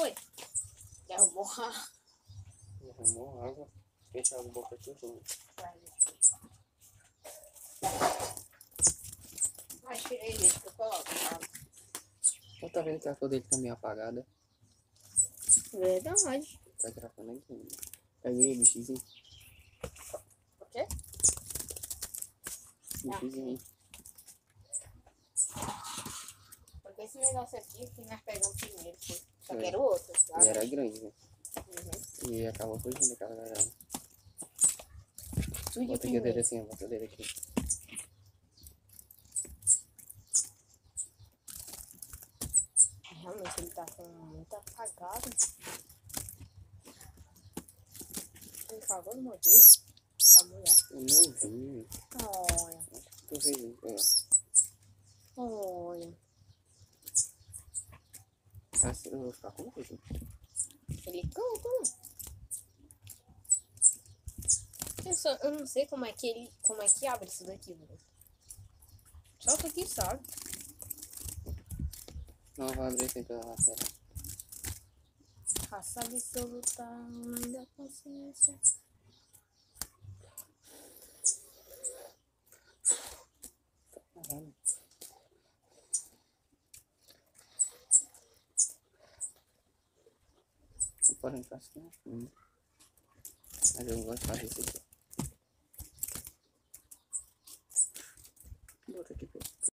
Ah, Derramou água. Deixa a água boca tudo. vai, Mas tirei que eu coloco, sabe? Eu tá vendo que a cor dele tá meio apagada. Verdade. Tá gravando aqui. né? Peguei o bichizinho. O quê? Bichizinho. Porque esse negócio aqui que nós pegamos primeiro, foi. Só Foi. que era o outro, E sabe? era grande, né? Uhum. E acabou fugindo daquela garagem. Tudo Bota aqui o dedo assim. Bota o dedo aqui. Realmente ele tá com muito apagado. Ele cagou no modelo da mulher. Eu não vi. Olha, Tu fez isso. ó. olha. Eu vou ficar com medo. Ele canta, né? Eu, só, eu não sei como é que ele. como é que abre isso daqui, velho. Só tu que sabe. Não, vai abrir assim pela lateral. Raça absoluta, da consciência. Porém, faço que não. Mas eu gosto de fazer isso aqui.